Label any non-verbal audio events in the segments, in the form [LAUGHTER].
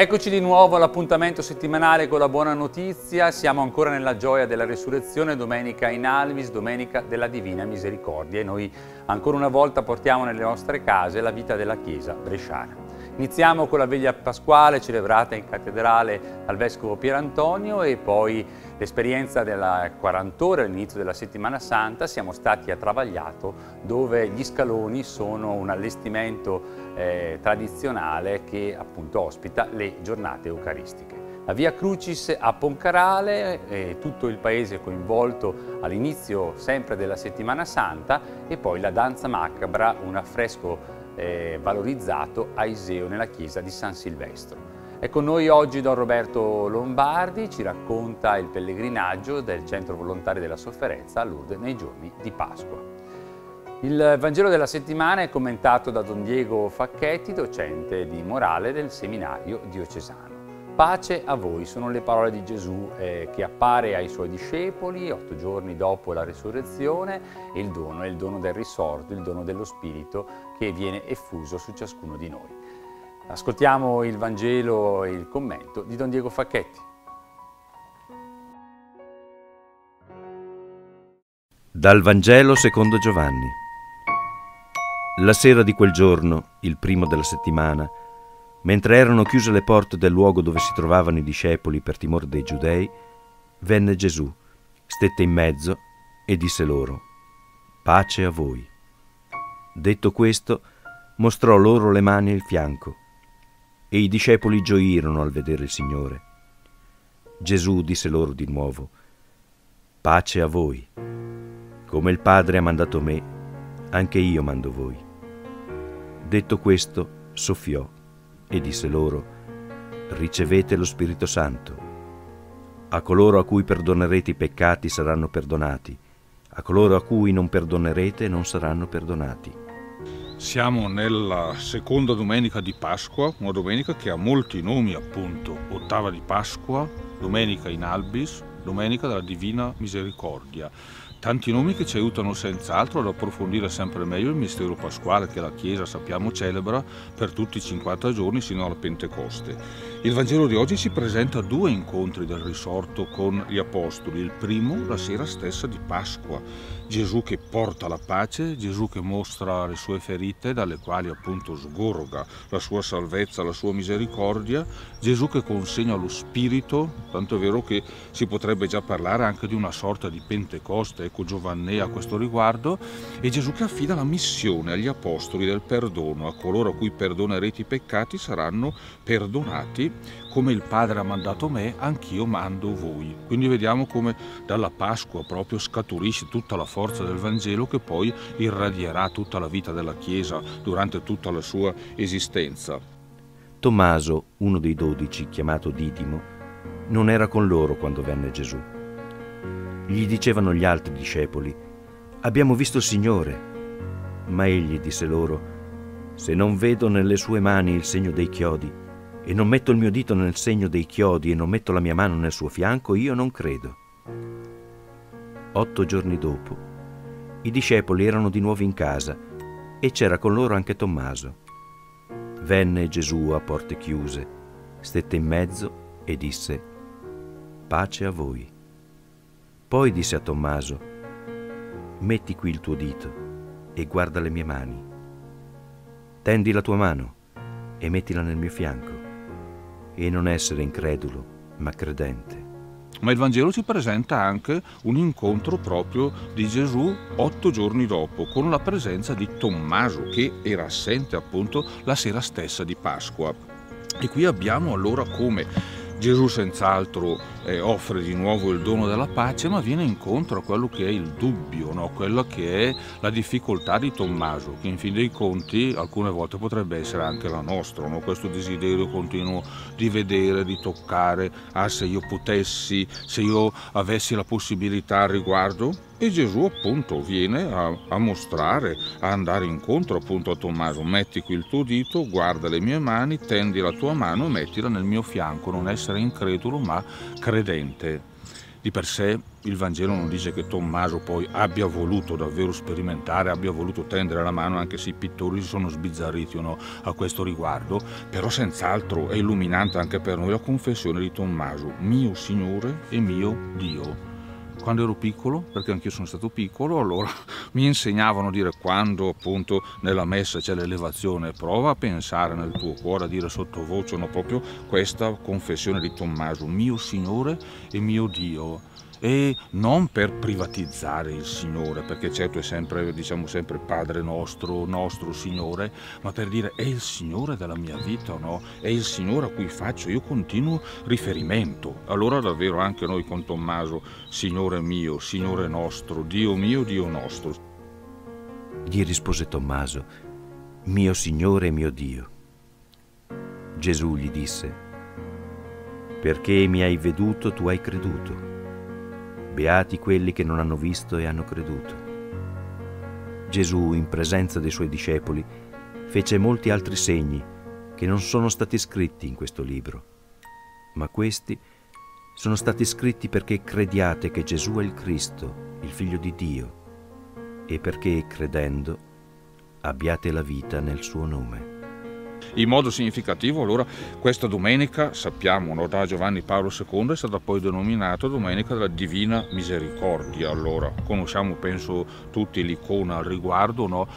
Eccoci di nuovo all'appuntamento settimanale con la buona notizia. Siamo ancora nella gioia della resurrezione, domenica in Alvis, domenica della Divina Misericordia e noi ancora una volta portiamo nelle nostre case la vita della Chiesa bresciana. Iniziamo con la veglia pasquale celebrata in cattedrale dal Vescovo Pierantonio e poi l'esperienza della 40 ore all'inizio della settimana santa. Siamo stati a Travagliato dove gli scaloni sono un allestimento eh, tradizionale che appunto ospita le giornate eucaristiche. La Via Crucis a Poncarale, eh, tutto il paese coinvolto all'inizio sempre della settimana santa e poi la danza macabra, un affresco eh, valorizzato a Iseo nella chiesa di San Silvestro. È con noi oggi Don Roberto Lombardi, ci racconta il pellegrinaggio del Centro Volontari della Sofferenza a Lourdes nei giorni di Pasqua. Il Vangelo della settimana è commentato da Don Diego Facchetti, docente di morale del seminario diocesano. Pace a voi sono le parole di Gesù eh, che appare ai suoi discepoli otto giorni dopo la risurrezione e il dono è il dono del risorto, il dono dello Spirito che viene effuso su ciascuno di noi. Ascoltiamo il Vangelo e il commento di Don Diego Facchetti. Dal Vangelo secondo Giovanni. La sera di quel giorno, il primo della settimana, Mentre erano chiuse le porte del luogo dove si trovavano i discepoli per timore dei giudei, venne Gesù, stette in mezzo e disse loro, Pace a voi. Detto questo, mostrò loro le mani e il fianco, e i discepoli gioirono al vedere il Signore. Gesù disse loro di nuovo, Pace a voi. Come il Padre ha mandato me, anche io mando voi. Detto questo, soffiò e disse loro, Ricevete lo Spirito Santo. A coloro a cui perdonerete i peccati saranno perdonati, a coloro a cui non perdonerete non saranno perdonati. Siamo nella seconda domenica di Pasqua, una domenica che ha molti nomi appunto, ottava di Pasqua, domenica in Albis, domenica della Divina Misericordia tanti nomi che ci aiutano senz'altro ad approfondire sempre meglio il mistero pasquale che la Chiesa sappiamo celebra per tutti i 50 giorni sino alla Pentecoste. Il Vangelo di oggi ci presenta due incontri del risorto con gli Apostoli, il primo la sera stessa di Pasqua, Gesù che porta la pace, Gesù che mostra le sue ferite dalle quali appunto sgorga la sua salvezza, la sua misericordia, Gesù che consegna lo Spirito, tanto è vero che si potrebbe già parlare anche di una sorta di Pentecoste, ecco Giovannea a questo riguardo, e Gesù che affida la missione agli Apostoli del perdono, a coloro a cui perdonerete i peccati saranno perdonati, come il Padre ha mandato me, anch'io mando voi. Quindi vediamo come dalla Pasqua proprio scaturisce tutta la forza del Vangelo che poi irradierà tutta la vita della Chiesa durante tutta la sua esistenza. Tommaso, uno dei dodici, chiamato Didimo, non era con loro quando venne Gesù. Gli dicevano gli altri discepoli, abbiamo visto il Signore. Ma egli disse loro, se non vedo nelle sue mani il segno dei chiodi, e non metto il mio dito nel segno dei chiodi e non metto la mia mano nel suo fianco, io non credo. Otto giorni dopo, i discepoli erano di nuovo in casa e c'era con loro anche Tommaso. Venne Gesù a porte chiuse, stette in mezzo e disse, Pace a voi. Poi disse a Tommaso, Metti qui il tuo dito e guarda le mie mani. Tendi la tua mano e mettila nel mio fianco, e non essere incredulo, ma credente ma il Vangelo ci presenta anche un incontro proprio di Gesù otto giorni dopo, con la presenza di Tommaso, che era assente appunto la sera stessa di Pasqua. E qui abbiamo allora come Gesù senz'altro eh, offre di nuovo il dono della pace, ma viene incontro a quello che è il dubbio, no? quella che è la difficoltà di Tommaso, che in fin dei conti alcune volte potrebbe essere anche la nostra, no? questo desiderio continuo di vedere, di toccare, ah se io potessi, se io avessi la possibilità al riguardo, e Gesù appunto viene a, a, mostrare, a andare incontro appunto a Tommaso, metti qui il tuo dito, guarda le mie mani, tendi la tua mano e mettila nel mio fianco, non essere incredulo ma credente. Di per sé il Vangelo non dice che Tommaso poi abbia voluto davvero sperimentare, abbia voluto tendere la mano, anche se i pittori si sono sbizzarriti o no a questo riguardo, però senz'altro è illuminante anche per noi la confessione di Tommaso, mio Signore e mio Dio quando ero piccolo, perché anch'io sono stato piccolo, allora [LAUGHS] mi insegnavano a dire quando appunto nella messa c'è l'elevazione, prova a pensare nel tuo cuore, a dire sottovoce, no, proprio questa confessione di Tommaso, mio Signore e mio Dio e non per privatizzare il Signore, perché certo è sempre, diciamo sempre Padre nostro, nostro Signore, ma per dire è il Signore della mia vita no? È il Signore a cui faccio io continuo riferimento. Allora davvero anche noi con Tommaso, Signore mio, Signore nostro, Dio mio, Dio nostro. Gli rispose Tommaso, mio Signore e mio Dio. Gesù gli disse, perché mi hai veduto tu hai creduto. Beati quelli che non hanno visto e hanno creduto. Gesù, in presenza dei suoi discepoli, fece molti altri segni che non sono stati scritti in questo libro, ma questi sono stati scritti perché crediate che Gesù è il Cristo, il Figlio di Dio, e perché, credendo, abbiate la vita nel suo nome. In modo significativo allora questa domenica, sappiamo, no, da Giovanni Paolo II è stata poi denominata Domenica della Divina Misericordia. Allora, conosciamo penso tutti l'icona al riguardo, no?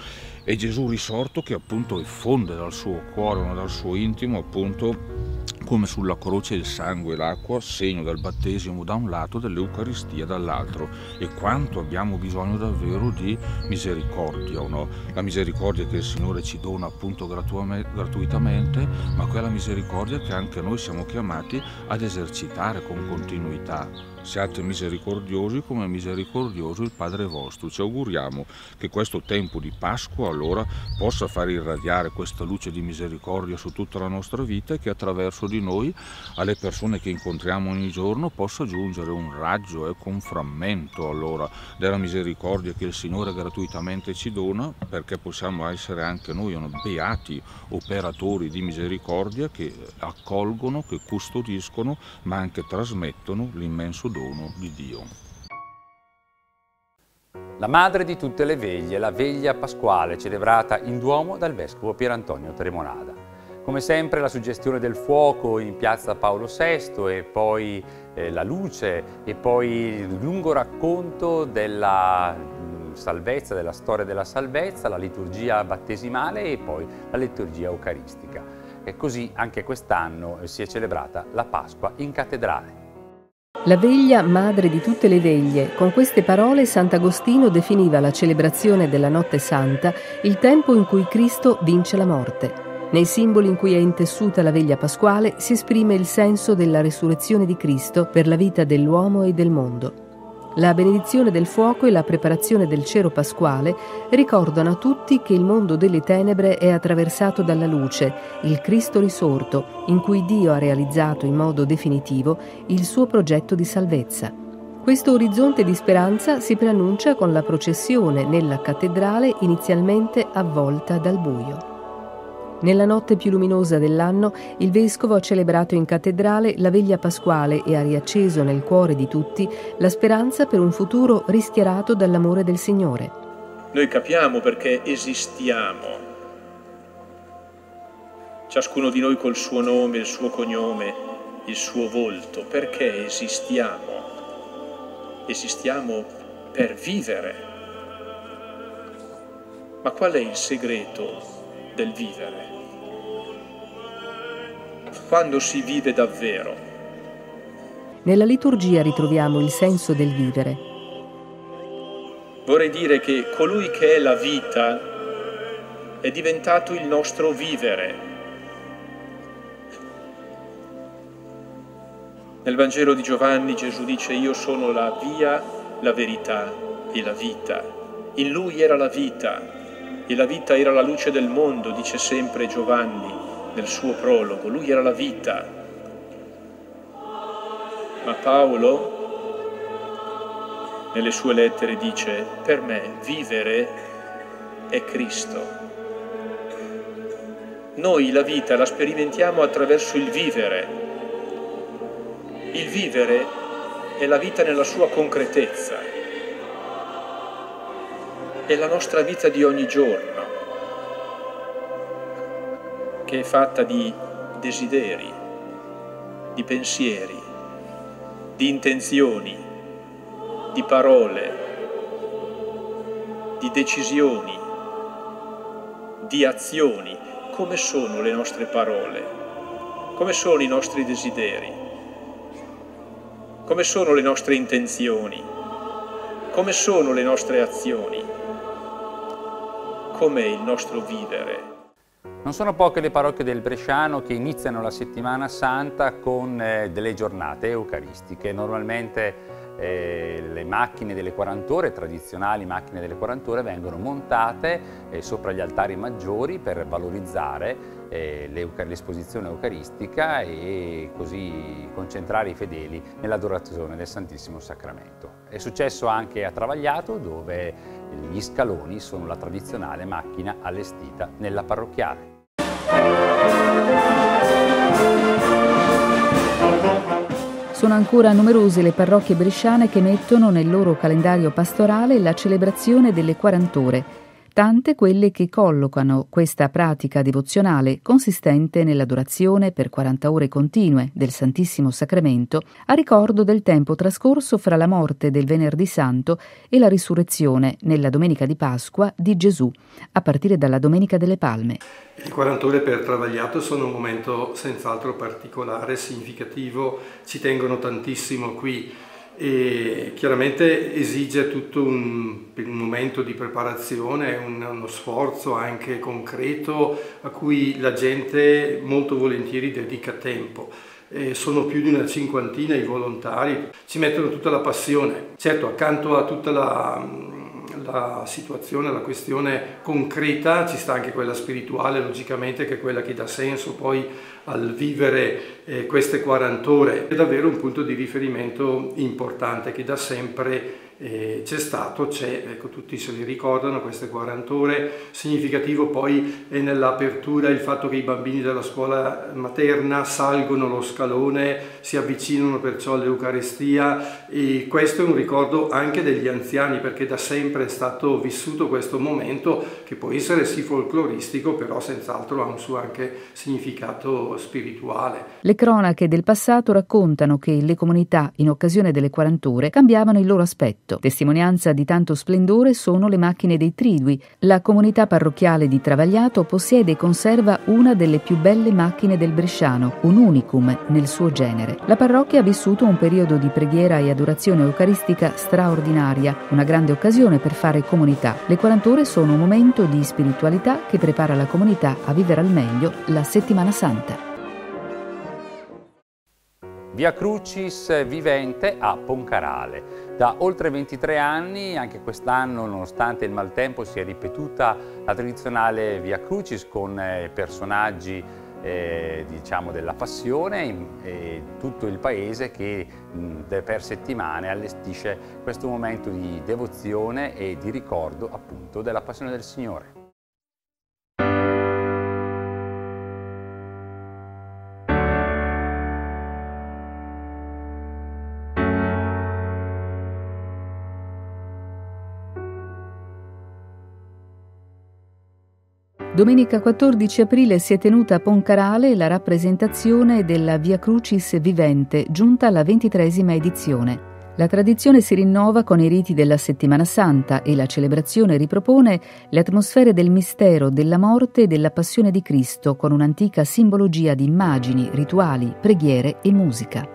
È Gesù risorto che appunto effonde dal suo cuore, dal suo intimo appunto come sulla croce il sangue e l'acqua, segno del battesimo da un lato, dell'Eucaristia dall'altro. E quanto abbiamo bisogno davvero di misericordia, o no? La misericordia che il Signore ci dona appunto gratuitamente, ma quella misericordia che anche noi siamo chiamati ad esercitare con continuità. Siate misericordiosi come è misericordioso il Padre vostro. Ci auguriamo che questo tempo di Pasqua allora possa far irradiare questa luce di misericordia su tutta la nostra vita e che attraverso di noi alle persone che incontriamo ogni giorno possa giungere un raggio, ecco un frammento allora della misericordia che il Signore gratuitamente ci dona perché possiamo essere anche noi beati operatori di misericordia che accolgono, che custodiscono ma anche trasmettono l'immenso dono di Dio. La madre di tutte le veglie, la veglia pasquale celebrata in Duomo dal Vescovo Pierantonio Tremonada. Come sempre la suggestione del fuoco in piazza Paolo VI e poi eh, la luce e poi il lungo racconto della mm, salvezza, della storia della salvezza, la liturgia battesimale e poi la liturgia eucaristica. E così anche quest'anno si è celebrata la Pasqua in cattedrale. La veglia madre di tutte le veglie. Con queste parole Sant'Agostino definiva la celebrazione della Notte Santa il tempo in cui Cristo vince la morte. Nei simboli in cui è intessuta la veglia pasquale si esprime il senso della resurrezione di Cristo per la vita dell'uomo e del mondo. La benedizione del fuoco e la preparazione del cero pasquale ricordano a tutti che il mondo delle tenebre è attraversato dalla luce, il Cristo risorto, in cui Dio ha realizzato in modo definitivo il suo progetto di salvezza. Questo orizzonte di speranza si preannuncia con la processione nella cattedrale inizialmente avvolta dal buio. Nella notte più luminosa dell'anno, il vescovo ha celebrato in cattedrale la veglia pasquale e ha riacceso nel cuore di tutti la speranza per un futuro rischiarato dall'amore del Signore. Noi capiamo perché esistiamo. Ciascuno di noi col suo nome, il suo cognome, il suo volto. Perché esistiamo? Esistiamo per vivere. Ma qual è il segreto del vivere? Quando si vive davvero. Nella liturgia ritroviamo il senso del vivere. Vorrei dire che colui che è la vita è diventato il nostro vivere. Nel Vangelo di Giovanni Gesù dice io sono la via, la verità e la vita. In lui era la vita e la vita era la luce del mondo, dice sempre Giovanni nel suo prologo, lui era la vita. Ma Paolo nelle sue lettere dice, per me vivere è Cristo. Noi la vita la sperimentiamo attraverso il vivere. Il vivere è la vita nella sua concretezza, è la nostra vita di ogni giorno, che è fatta di desideri, di pensieri, di intenzioni, di parole, di decisioni, di azioni. Come sono le nostre parole? Come sono i nostri desideri? Come sono le nostre intenzioni? Come sono le nostre azioni? Com'è il nostro vivere? Non sono poche le parrocchie del Bresciano che iniziano la settimana santa con eh, delle giornate eucaristiche. Normalmente eh, le macchine delle 40 ore, tradizionali macchine delle 40 ore, vengono montate eh, sopra gli altari maggiori per valorizzare eh, l'esposizione eucaristica e così concentrare i fedeli nell'adorazione del Santissimo Sacramento. È successo anche a Travagliato dove gli scaloni sono la tradizionale macchina allestita nella parrocchiale. Sono ancora numerose le parrocchie bresciane che mettono nel loro calendario pastorale la celebrazione delle 40 ore tante quelle che collocano questa pratica devozionale consistente nell'adorazione per 40 ore continue del Santissimo Sacramento a ricordo del tempo trascorso fra la morte del Venerdì Santo e la risurrezione nella Domenica di Pasqua di Gesù, a partire dalla Domenica delle Palme. Le 40 ore per Travagliato sono un momento senz'altro particolare, significativo, ci tengono tantissimo qui e chiaramente esige tutto un, un momento di preparazione, un, uno sforzo anche concreto a cui la gente molto volentieri dedica tempo. E sono più di una cinquantina i volontari, ci mettono tutta la passione. Certo, accanto a tutta la, la situazione, la questione concreta, ci sta anche quella spirituale, logicamente, che è quella che dà senso poi al vivere eh, queste 40 ore. È davvero un punto di riferimento importante che da sempre c'è stato, c'è, ecco tutti se li ricordano queste 40 ore, significativo poi è nell'apertura il fatto che i bambini della scuola materna salgono lo scalone, si avvicinano perciò all'Eucarestia e questo è un ricordo anche degli anziani perché da sempre è stato vissuto questo momento che può essere sì folcloristico però senz'altro ha un suo anche significato spirituale. Le cronache del passato raccontano che le comunità in occasione delle 40 ore cambiavano il loro aspetto Cristo. Testimonianza di tanto splendore sono le macchine dei Tridui. La comunità parrocchiale di Travagliato possiede e conserva una delle più belle macchine del Bresciano, un unicum nel suo genere. La parrocchia ha vissuto un periodo di preghiera e adorazione eucaristica straordinaria, una grande occasione per fare comunità. Le 40 ore sono un momento di spiritualità che prepara la comunità a vivere al meglio la settimana santa. Via Crucis vivente a Poncarale. Da oltre 23 anni, anche quest'anno, nonostante il maltempo, si è ripetuta la tradizionale Via Crucis con eh, personaggi eh, diciamo della passione e tutto il paese che mh, per settimane allestisce questo momento di devozione e di ricordo appunto della passione del Signore. Domenica 14 aprile si è tenuta a Poncarale la rappresentazione della Via Crucis vivente, giunta alla ventitresima edizione. La tradizione si rinnova con i riti della Settimana Santa e la celebrazione ripropone le atmosfere del mistero, della morte e della passione di Cristo con un'antica simbologia di immagini, rituali, preghiere e musica.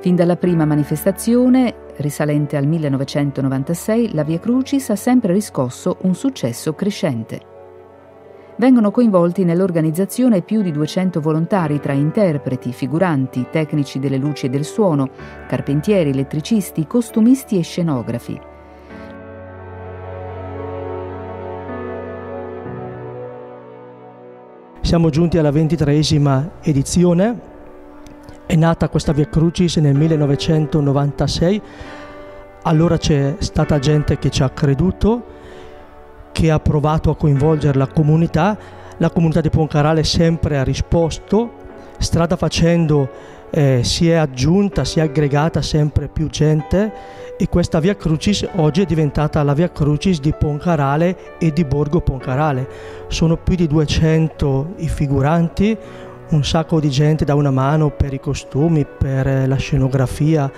Fin dalla prima manifestazione, risalente al 1996, la Via Crucis ha sempre riscosso un successo crescente. Vengono coinvolti nell'organizzazione più di 200 volontari tra interpreti, figuranti, tecnici delle luci e del suono, carpentieri, elettricisti, costumisti e scenografi. Siamo giunti alla ventitreesima edizione, è nata questa Via Crucis nel 1996, allora c'è stata gente che ci ha creduto, che ha provato a coinvolgere la comunità, la comunità di Poncarale sempre ha risposto, strada facendo eh, si è aggiunta, si è aggregata sempre più gente e questa Via Crucis oggi è diventata la Via Crucis di Poncarale e di Borgo Poncarale. Sono più di 200 i figuranti, un sacco di gente da una mano per i costumi, per eh, la scenografia,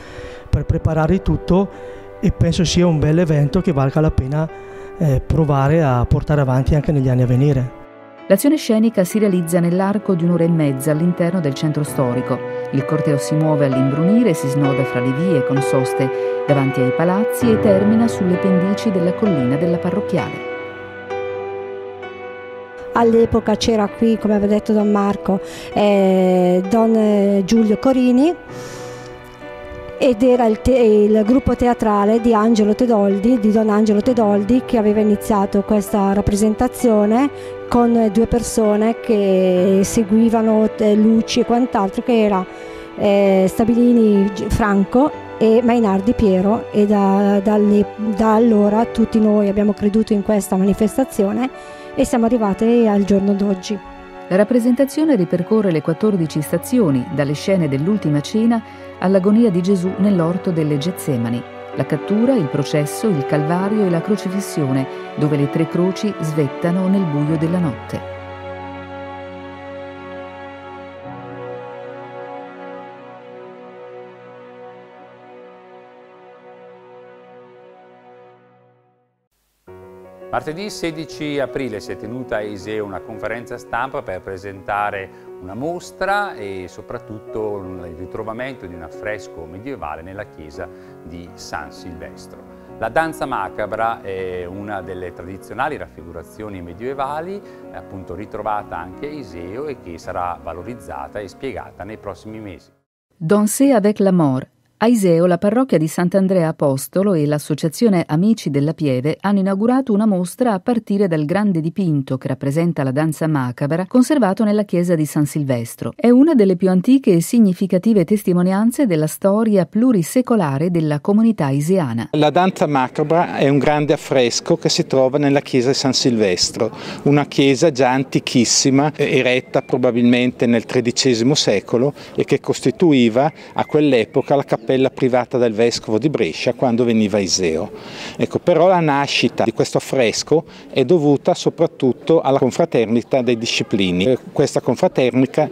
per preparare tutto e penso sia un bel evento che valga la pena eh, provare a portare avanti anche negli anni a venire. L'azione scenica si realizza nell'arco di un'ora e mezza all'interno del centro storico. Il corteo si muove all'imbrunire, si snoda fra le vie con soste davanti ai palazzi e termina sulle pendici della collina della parrocchiale. All'epoca c'era qui, come aveva detto Don Marco, eh, Don eh, Giulio Corini ed era il, te- il, gruppo teatrale di Angelo Tedoldi, di Don Angelo Tedoldi, che aveva iniziato questa rappresentazione con due persone che seguivano eh, luci e quant'altro, che era eh, Stabilini Franco e Mainardi Piero e da, da, da allora tutti noi abbiamo creduto in questa manifestazione e siamo arrivati al giorno d'oggi. La rappresentazione ripercorre le 14 stazioni, dalle scene dell'ultima cena all'agonia di Gesù nell'orto delle Getsemani, la cattura, il processo, il calvario e la crocifissione, dove le tre croci svettano nel buio della notte. Martedì 16 aprile si è tenuta a Iseo una conferenza stampa per presentare una mostra e soprattutto il ritrovamento di un affresco medievale nella chiesa di San Silvestro. La danza macabra è una delle tradizionali raffigurazioni medievali, appunto ritrovata anche a Iseo e che sarà valorizzata e spiegata nei prossimi mesi. Danser avec la mort a Iseo la parrocchia di Sant'Andrea Apostolo e l'associazione Amici della Pieve hanno inaugurato una mostra a partire dal grande dipinto che rappresenta la danza macabra conservato nella chiesa di San Silvestro. È una delle più antiche e significative testimonianze della storia plurisecolare della comunità iseana. La danza macabra è un grande affresco che si trova nella chiesa di San Silvestro, una chiesa già antichissima, eretta probabilmente nel XIII secolo e che costituiva a quell'epoca la cappella cappella privata del vescovo di Brescia quando veniva Iseo. Ecco, però la nascita di questo affresco è dovuta soprattutto alla confraternita dei disciplini, eh, questa confraternita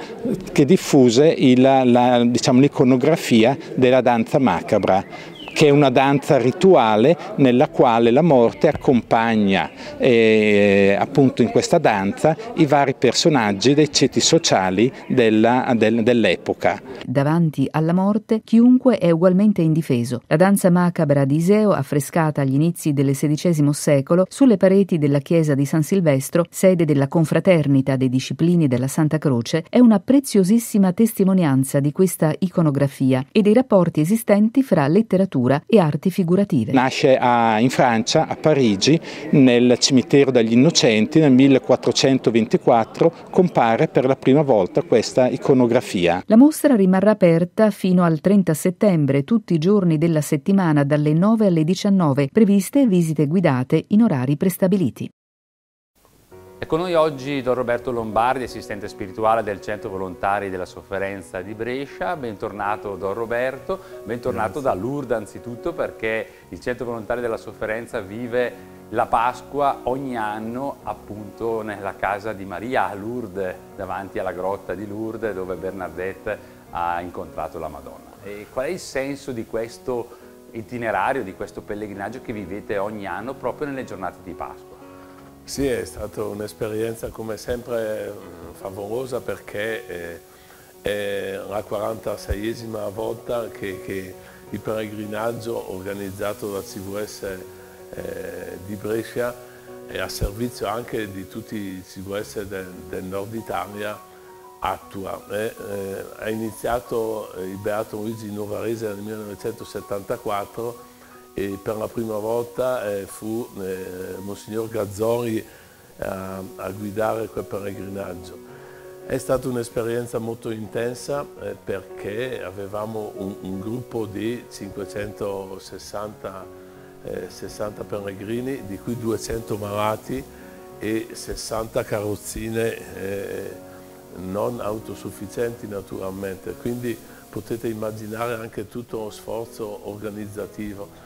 che diffuse diciamo, l'iconografia diciamo, della danza macabra che è una danza rituale nella quale la morte accompagna eh, appunto in questa danza i vari personaggi dei ceti sociali dell'epoca. Davanti alla morte chiunque è ugualmente indifeso. La danza macabra di Iseo, affrescata agli inizi del XVI secolo sulle pareti della chiesa di San Silvestro, sede della confraternita dei disciplini della Santa Croce, è una preziosissima testimonianza di questa iconografia e dei rapporti esistenti fra letteratura pittura e arti figurative. Nasce a, in Francia, a Parigi, nel cimitero degli Innocenti, nel 1424 compare per la prima volta questa iconografia. La mostra rimarrà aperta fino al 30 settembre, tutti i giorni della settimana dalle 9 alle 19, previste visite guidate in orari prestabiliti. È con noi oggi Don Roberto Lombardi, assistente spirituale del Centro Volontari della Sofferenza di Brescia. Bentornato Don Roberto, bentornato Grazie. da Lourdes anzitutto perché il Centro Volontari della Sofferenza vive la Pasqua ogni anno appunto nella casa di Maria a Lourdes, davanti alla grotta di Lourdes dove Bernadette ha incontrato la Madonna. E qual è il senso di questo itinerario, di questo pellegrinaggio che vivete ogni anno proprio nelle giornate di Pasqua? Sì, è stata un'esperienza come sempre mm, favolosa perché eh, è la 46esima volta che, che, il pellegrinaggio organizzato dal CVS eh, di Brescia e a servizio anche di tutti i CVS del, del nord Italia attua. Eh, eh, iniziato il Beato Luigi Novarese nel 1974 e per la prima volta eh, fu eh, Monsignor Gazzori a, a, guidare quel pellegrinaggio. È stata un'esperienza molto intensa eh, perché avevamo un, un, gruppo di 560 60 eh, pellegrini, di cui 200 malati e 60 carrozzine eh, non autosufficienti naturalmente. Quindi potete immaginare anche tutto lo sforzo organizzativo.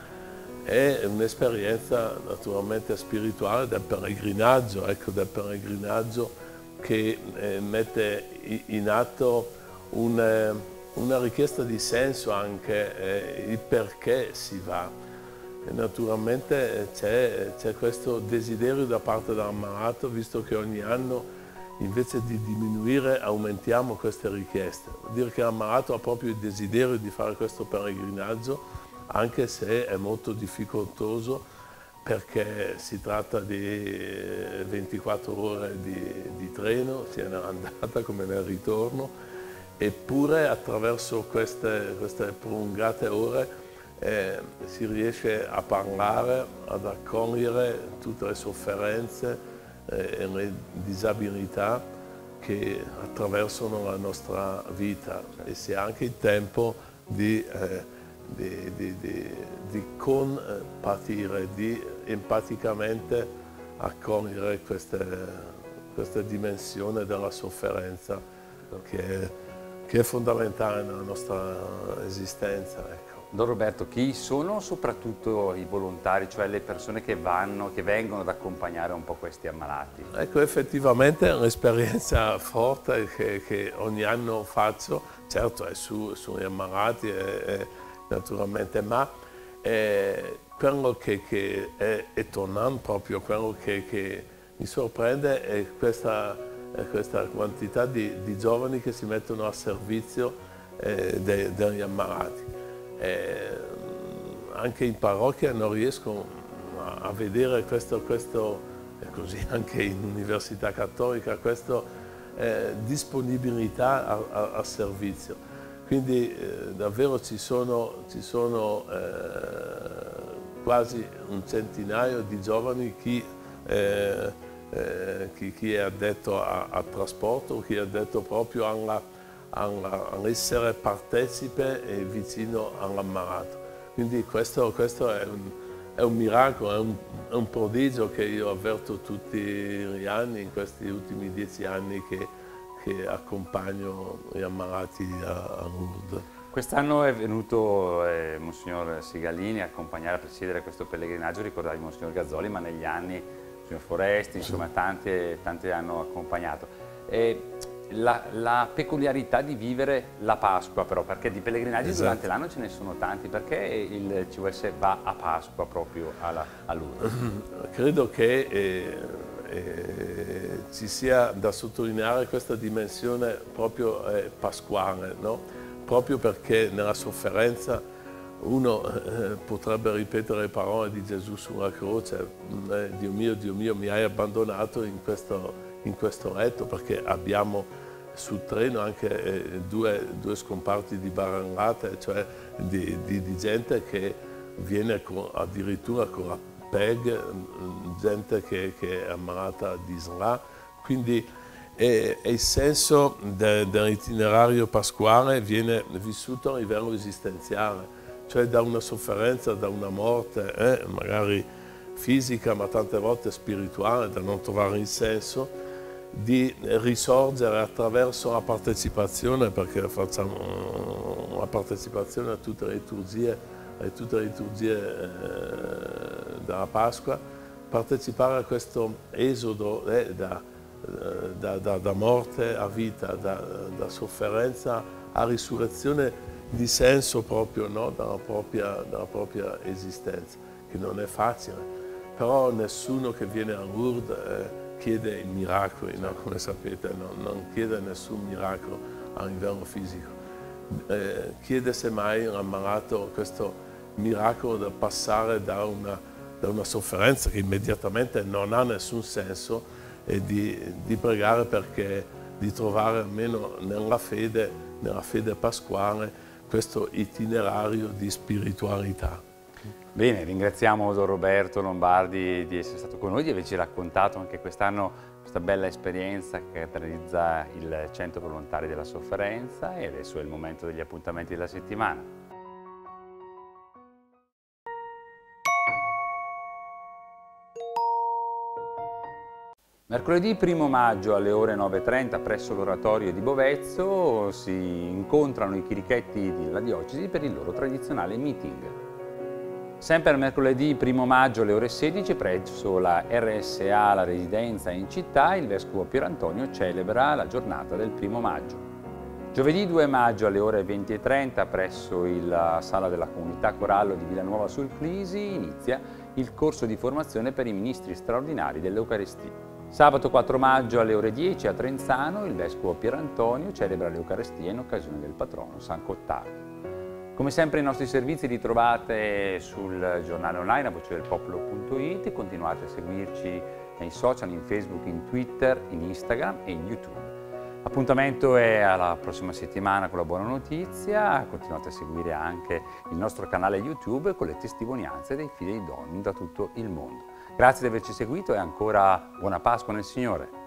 È un'esperienza naturalmente spirituale del pellegrinaggio, ecco, del pellegrinaggio che eh, mette in atto un, eh, una richiesta di senso anche, eh, il perché si va. E naturalmente c'è, questo desiderio da parte dell'ammalato, visto che ogni anno invece di diminuire aumentiamo queste richieste. Vuol dire che l'ammalato ha proprio il desiderio di fare questo pellegrinaggio, anche se è molto difficoltoso, perché si tratta di 24 ore di, di treno, sia nell'andata [LAUGHS] come nel ritorno, eppure attraverso queste, queste prolungate ore eh, si riesce a parlare, ad accogliere tutte le sofferenze eh, e le disabilità che attraversano la nostra vita. E si ha anche il tempo di, eh, di, di, di compatire, di empaticamente accogliere queste, questa dimensione della sofferenza che che è fondamentale nella nostra esistenza. Ecco. Don Roberto, chi sono soprattutto i volontari, cioè le persone che, vanno, che vengono ad accompagnare un po' questi ammalati? Ecco, effettivamente è un'esperienza forte che, che, ogni anno faccio, certo è su, sugli ammalati è, è, naturalmente, ma è quello che, che è étonnant proprio, quello che, che mi sorprende è questa questa quantità di, di, giovani che si mettono a servizio eh, de, degli ammalati. Eh, anche in parrocchia non riesco a, a vedere questo, questo, così [LAUGHS] anche in università cattolica, questa eh, disponibilità a, a, a, servizio. Quindi eh, davvero ci sono, ci sono eh, quasi un centinaio di giovani che eh, eh, chi, chi, è addetto al trasporto, chi è addetto proprio all'essere partecipe e vicino all'ammalato. Quindi questo, questo è, un, è, un, miracolo, è un, è un, prodigio che io avverto tutti gli anni, in questi ultimi dieci anni che, che accompagno gli ammalati a, Lourdes. Quest'anno è venuto eh, Monsignor Sigalini a accompagnare, a presiedere questo pellegrinaggio, ricordavi Monsignor Gazzoli, ma negli anni signor Foresti, insomma tanti, tanti hanno accompagnato. E la, la, peculiarità di vivere la Pasqua però, perché di pellegrinaggi esatto. durante l'anno ce ne sono tanti, perché il CUS va a Pasqua proprio alla, a Lourdes? Credo che eh, eh, ci sia da sottolineare questa dimensione proprio eh, pasquale, no? proprio perché nella sofferenza uno eh, potrebbe ripetere le parole di Gesù sulla croce, eh, Dio mio, Dio mio, mi hai abbandonato in questo, in questo letto perché abbiamo sul treno anche eh, due, due, scomparti di barangate, cioè di, di, di gente che viene con, addirittura con la PEG, gente che, che è ammalata di SLA, quindi è, è il senso de, dell'itinerario pasquale viene vissuto a livello esistenziale cioè da una sofferenza, da una morte, eh, magari fisica ma tante volte spirituale, da non trovare il senso, di risorgere attraverso la partecipazione, perché facciamo la partecipazione a tutte le liturgie, a tutte le liturgie eh, della Pasqua, partecipare a questo esodo eh, da, da, da, da, morte a vita, da, sofferenza a risurrezione di senso proprio no? dalla, propria, dalla, propria, esistenza, che non è facile. Però nessuno che viene a Lourdes eh, chiede i miracoli, no? come sapete, no? non chiede nessun miracolo a livello fisico. Eh, chiede semmai l'ammalato questo miracolo da passare da una, da una, sofferenza che immediatamente non ha nessun senso e di, di pregare perché di trovare almeno nella fede, nella fede pasquale questo itinerario di spiritualità. Bene, ringraziamo Don Roberto Lombardi di essere stato con noi, di averci raccontato anche quest'anno questa bella esperienza che caratterizza il Centro Volontari della Sofferenza e adesso è il momento degli appuntamenti della settimana. Mercoledì 1 maggio alle ore 9.30 presso l'oratorio di Bovezzo si incontrano i chirichetti della diocesi per il loro tradizionale meeting. Sempre mercoledì 1 maggio alle ore 16 presso la RSA, la residenza in città, il Vescovo Pier Antonio celebra la giornata del 1 maggio. Giovedì 2 maggio alle ore 20.30 presso la sala della comunità Corallo di Villanuova sul Clisi inizia il corso di formazione per i ministri straordinari dell'Eucaristia. Sabato 4 maggio alle ore 10 a Trenzano il Vescovo Pier Antonio celebra l'Eucaristia in occasione del patrono San Cottaro. Come sempre i nostri servizi li trovate sul giornale online a voce del popolo.it, continuate a seguirci nei social, in Facebook, in Twitter, in Instagram e in YouTube. L'appuntamento è alla prossima settimana con la buona notizia, continuate a seguire anche il nostro canale YouTube con le testimonianze dei figli donni da tutto il mondo. Grazie di averci seguito e ancora buona Pasqua nel Signore.